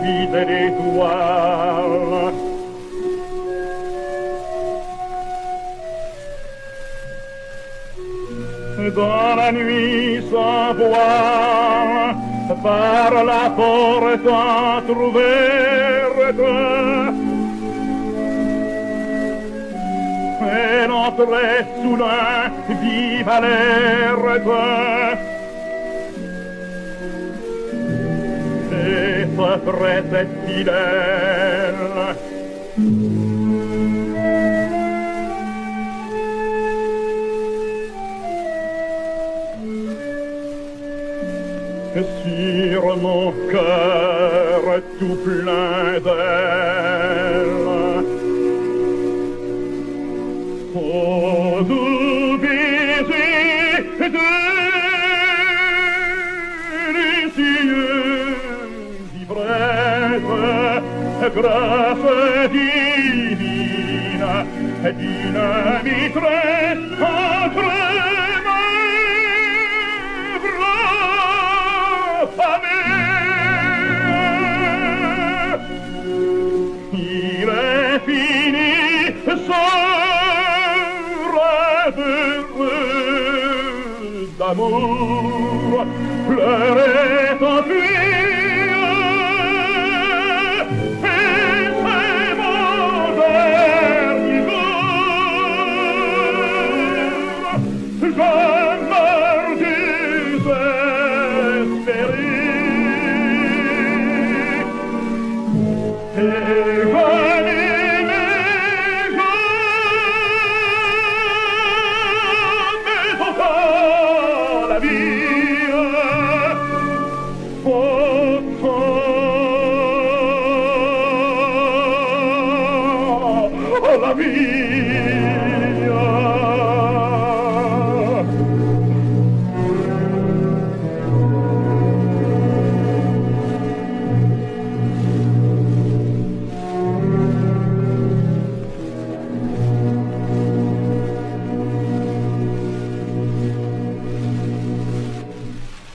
pluie de l'étoile. Dans la nuit sans voix, par la porte entr'ouverte, et l'entrée soudain vive alerte, et fidèle. Sur mon cœur tout plein d'elle, grafe divina e dinamitre a creme brava mea ire fini sera d'amore pleure ta vie la vita